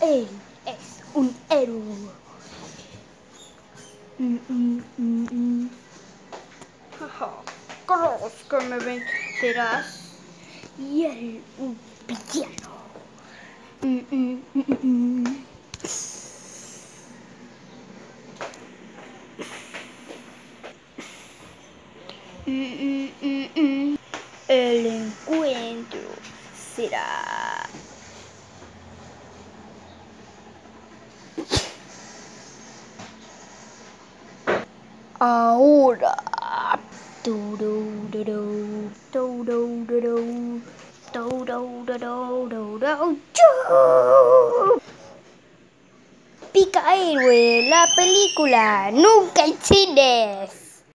Él es un héroe. Mm, mm, mm, mm. Jaja, ¿Crees que me vencerás? Y él un villano. Mm, mm, mm, mm, mm. Mm, mm, mm, mm. El encuentro será ahora. Turururu, turururu, turururu, ¡Chu! Pica Héroe, la película, nunca en cines.